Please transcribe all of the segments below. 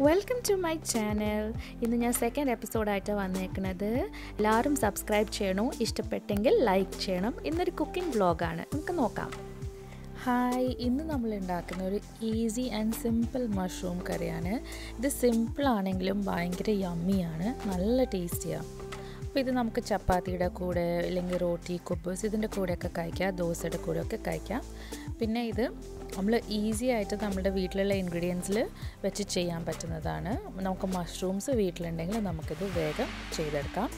Welcome to my channel ഇന്ന് ഞാൻ second എപ്പിസോഡായിട്ട് വന്നേക്കുന്നത് എല്ലാവരും സബ്സ്ക്രൈബ് ചെയ്യണം? ഇഷ്ടപ്പെട്ടെങ്കിൽ ലൈക്ക് ചെയ്യണം. ഇന്നൊരു കുക്കിംഗ് വ്ളോഗാണ് നമുക്ക് നോക്കാം. ഹായ് ഇന്ന് നമ്മൾ ഉണ്ടാക്കുന്ന ഒരു ഈസി ആൻഡ് സിമ്പിൾ മഷ്റൂം കറിയാണ്. ഇത് സിമ്പിളാണെങ്കിലും ഭയങ്കര യമ്മിയാണ് നല്ല ടേസ്റ്റിയാണ് അപ്പോൾ ഇത് നമുക്ക് ചപ്പാത്തിയുടെ കൂടെ അല്ലെങ്കിൽ റോട്ടി കുബൂസ് ഇതിന്റെ കൂടെയൊക്കെ കഴിക്കാം ദോശയുടെ കൂടെയൊക്കെ കഴിക്കാം. പിന്നെ ഇത് നമ്മൾ ഈസി ആയിട്ട് നമ്മുടെ വീട്ടിലുള്ള ഇൻഗ്രീഡിയൻസിൽ വെച്ച് ചെയ്യാൻ പറ്റുന്നതാണ്. നമുക്ക് മഷ്റൂംസ് വീട്ടിലുണ്ടെങ്കിൽ നമുക്കിത് വേഗം ചെയ്തെടുക്കാം.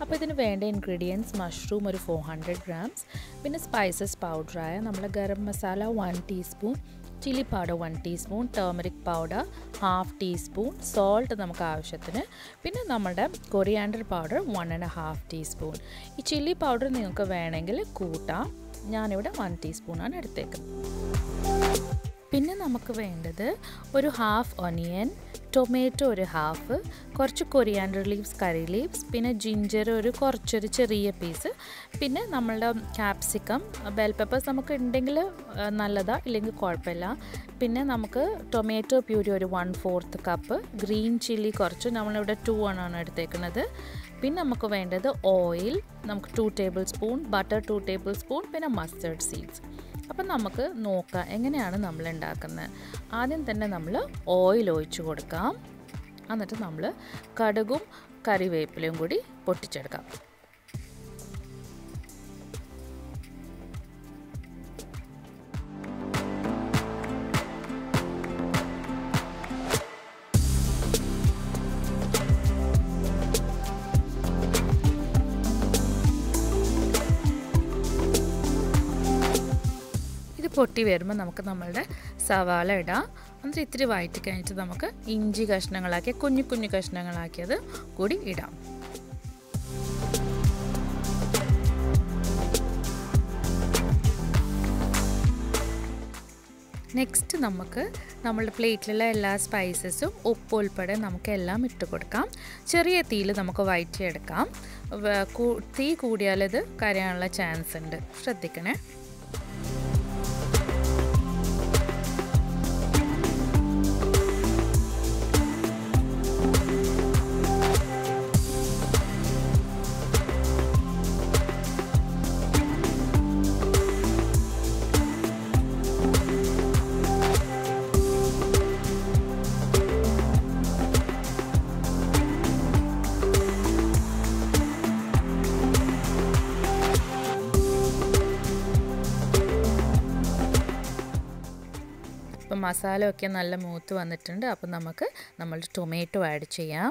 അപ്പോൾ ഇതിന് വേണ്ട ഇൻഗ്രീഡിയൻസ് മഷ്റൂം ഒരു ഫോർ ഹൺഡ്രഡ് ഗ്രാംസ് പിന്നെ സ്പൈസസ് പൗഡറായ നമ്മൾ garam masala one teaspoon chilli powder one teaspoon turmeric powder half teaspoon salt നമുക്ക് ആവശ്യത്തിന്. പിന്നെ നമ്മുടെ coriander powder one and half teaspoon ഈ ചില്ലി പൗഡർ നിങ്ങൾക്ക് വേണമെങ്കിൽ കൂട്ടാം. ഞാനിവിടെ വൺ ടീസ്പൂണാണ് എടുത്തേക്കുന്നത്. പിന്നെ നമുക്ക് വേണ്ടത് ഒരു ഹാഫ് ഒനിയൻ ടൊമാറ്റോ ഒരു ഹാഫ് കുറച്ച് കൊറിയാൻഡർ ലീവ്സ് കറി ലീവ്സ് പിന്നെ ജിഞ്ചർ ഒരു കുറച്ചൊരു ചെറിയ പീസ് പിന്നെ നമ്മളുടെ ക്യാപ്സിക്കം ബെൽ പെപ്പേഴ്സ് നമുക്ക് ഉണ്ടെങ്കിൽ നല്ലതാണ് ഇല്ലെങ്കിൽ കുഴപ്പമില്ല. പിന്നെ നമുക്ക് ടൊമാറ്റോ പ്യൂരി ഒരു one fourth cup green chilli കുറച്ച് നമ്മളിവിടെ ടു ആണ് എടുത്തേക്കുന്നത്. പിന്നെ നമുക്ക് വേണ്ടത് ഓയിൽ നമുക്ക് two tablespoon butter two tablespoon പിന്നെ മസ്റ്റേർഡ് സീഡ്സ് അപ്പം നമുക്ക് നോക്കാം എങ്ങനെയാണ് നമ്മൾ ഉണ്ടാക്കുന്നത്. ആദ്യം തന്നെ നമ്മൾ ഓയിൽ ഒഴിച്ച് കൊടുക്കാം. എന്നിട്ട് നമ്മൾ കടുകും കറിവേപ്പിലയും കൂടി പൊട്ടിച്ചെടുക്കാം. പൊട്ടി വരുമ്പോൾ നമുക്ക് നമ്മളുടെ സവാള ഇടാം. എന്നിട്ട് ഇത്തിരി വയറ്റി കഴിഞ്ഞിട്ട് നമുക്ക് ഇഞ്ചി കഷ്ണങ്ങളാക്കി കുഞ്ഞു കുഞ്ഞു കഷ്ണങ്ങളാക്കിയത് കൂടി ഇടാം. നെക്സ്റ്റ് നമുക്ക് നമ്മളുടെ പ്ലേറ്റിലുള്ള എല്ലാ സ്പൈസസും ഉപ്പ് ഉൾപ്പെടെ നമുക്ക് എല്ലാം ഇട്ട് കൊടുക്കാം. ചെറിയ തീയിൽ നമുക്ക് വയറ്റിയെടുക്കാം. തീ കൂടിയാലത് കരയാനുള്ള ചാൻസ് ഉണ്ട്. ശ്രദ്ധിക്കണേ. മസാല ഒക്കെ നല്ല മൂത്ത് വന്നിട്ടുണ്ട്. അപ്പോൾ നമുക്ക് നമ്മൾ ടൊമാറ്റോ ആഡ് ചെയ്യാം.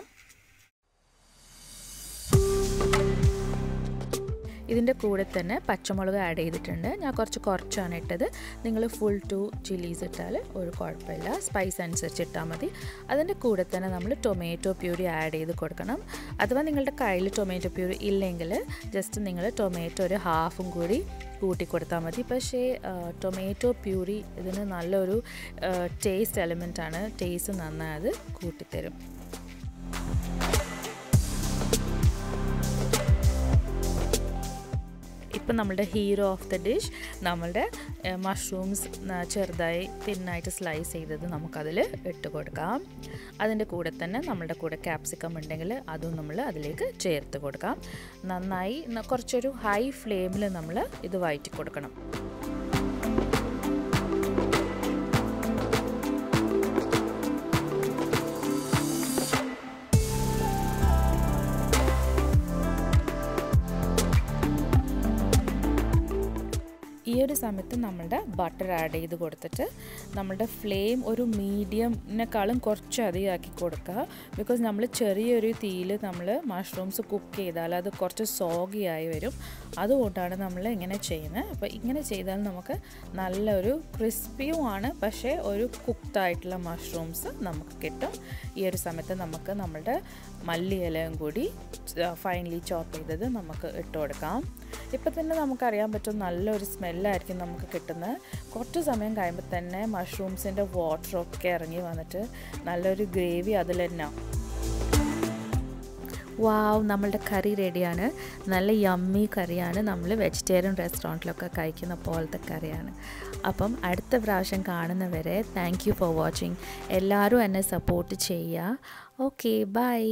ഇതിന്റെ കൂടെ തന്നെ പച്ചമുളക് ആഡ് ചെയ്തിട്ടുണ്ട്. ഞാൻ കുറച്ച് കുറച്ചാണ് ഇട്ടത്. നിങ്ങൾ ഫുൾ ടു ചില്ലീസ് ഇട്ടാൽ ഒരു കുഴപ്പമില്ല. സ്പൈസ് അനുസരിച്ച് ഇട്ടാൽ മതി. അതിന്റെ കൂടെ തന്നെ നമ്മൾ ടൊമാറ്റോ പ്യൂരി ആഡ് ചെയ്ത് കൊടുക്കണം. അഥവാ നിങ്ങളുടെ കയ്യിൽ ടൊമാറ്റോ പ്യൂരി ഇല്ലെങ്കിൽ ജസ്റ്റ് നിങ്ങൾ ടൊമാറ്റോ ഒരു ഹാഫും കൂടി കൂട്ടി കൊടുത്താൽ മതി. പക്ഷേ ടൊമാറ്റോ പ്യൂരി ഇതിന് നല്ലൊരു ടേസ്റ്റ് എലമെന്റാണ് ടേസ്റ്റ് നന്നായത് കൂട്ടിത്തരും. ഇപ്പം നമ്മളുടെ ഹീറോ ഓഫ് ദ ഡിഷ് നമ്മളുടെ മഷ്റൂംസ് ചെറുതായി തിന്നായിട്ട് സ്ലൈസ് ചെയ്തത് നമുക്കതിൽ ഇട്ട് കൊടുക്കാം. അതിന്റെ കൂടെ തന്നെ നമ്മളുടെ കൂടെ ക്യാപ്സിക്കം ഉണ്ടെങ്കിൽ അതും നമ്മൾ അതിലേക്ക് ചേർത്ത് കൊടുക്കാം. നന്നായി കുറച്ചൊരു ഹൈ ഫ്ലെയിമിൽ നമ്മൾ ഇത് വഴറ്റി കൊടുക്കണം. ഈ ഒരു സമയത്ത് നമ്മളുടെ ബട്ടർ ആഡ് ചെയ്ത് കൊടുത്തിട്ട് നമ്മളുടെ ഫ്ലെയിം ഒരു മീഡിയമിനേക്കാളും കുറച്ച് അധികമാക്കി കൊടുക്കുക. ബിക്കോസ് നമ്മൾ ചെറിയൊരു തീയിൽ നമ്മൾ മഷ്റൂംസ് കുക്ക് ചെയ്താൽ അത് കുറച്ച് സോഗിയായി വരും. അതുകൊണ്ടാണ് നമ്മൾ ഇങ്ങനെ ചെയ്യുന്നത്. അപ്പോൾ ഇങ്ങനെ ചെയ്താൽ നമുക്ക് നല്ലൊരു ക്രിസ്പിയുമാണ് പക്ഷേ ഒരു കുക്ക്ഡായിട്ടുള്ള മഷ്റൂംസ് നമുക്ക് കിട്ടും. ഈ ഒരു സമയത്ത് നമുക്ക് നമ്മളുടെ മല്ലിയിലയും കൂടി ഫൈനലി ചോപ്പ് ചെയ്തത് നമുക്ക് ഇട്ട് കൊടുക്കാം. ഇപ്പം തന്നെ നമുക്കറിയാൻ പറ്റും നല്ലൊരു സ്മെല്ലായിരിക്കും നമുക്ക് കിട്ടുന്നത്. കുറച്ച് സമയം കഴിയുമ്പോൾ തന്നെ മഷ്റൂംസിന്റെ വാട്ടറൊക്കെ ഇറങ്ങി വന്നിട്ട് നല്ലൊരു ഗ്രേവി അതിൽ തന്നെ. വാവ് നമ്മളുടെ കറി റെഡിയാണ് നല്ല യമ്മി കറിയാണ്. നമ്മൾ വെജിറ്റേറിയൻ റെസ്റ്റോറന്റിലൊക്കെ കഴിക്കുന്ന പോലത്തെ കറിയാണ്. അപ്പം അടുത്ത പ്രാവശ്യം കാണുന്നവരെ താങ്ക് യു ഫോർ വാച്ചിങ് എല്ലാവരും എന്നെ സപ്പോർട്ട് ചെയ്യുക. Okay bye